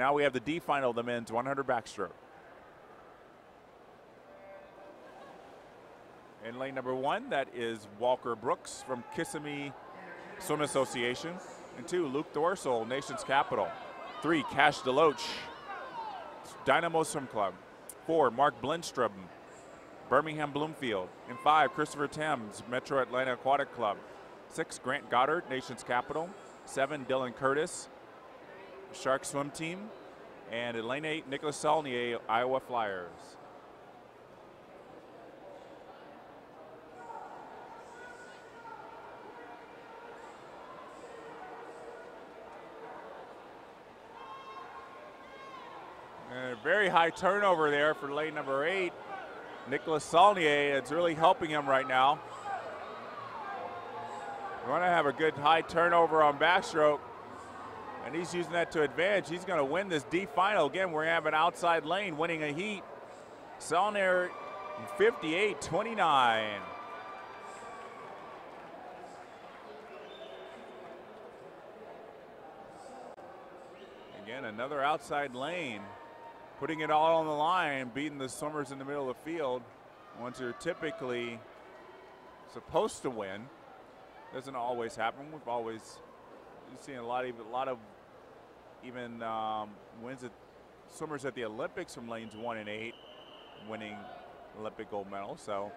Now we have the D final, the men's 100 backstroke. In lane number one, that is Walker Brooks from Kissimmee Swim Association. And two, Luke Dorsal, Nation's Capital. Three, Cash Deloach, Dynamo Swim Club. Four, Mark Blindstrom, Birmingham Bloomfield. And five, Christopher Thames, Metro Atlanta Aquatic Club. Six, Grant Goddard, Nation's Capital. Seven, Dylan Curtis, Shark Swim Team. And in lane eight, Nicholas Saulnier, Iowa Flyers. And a very high turnover there for lane number eight. Nicholas Saulnier, it's really helping him right now. We want to have a good high turnover on backstroke, and he's using that to advantage. He's going to win this D final. Again, we're to have an outside lane winning a heat. Saulnier 58 29. Again, another outside lane putting it all on the line, beating the swimmers in the middle of the field. Once you're typically supposed to win. Doesn't always happen. We've always seen a lot of a lot of even um, wins at swimmers at the Olympics from lanes one and eight, winning Olympic gold medal. So